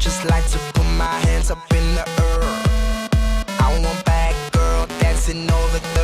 just like to put my hands up in the air. I want bad girl dancing all the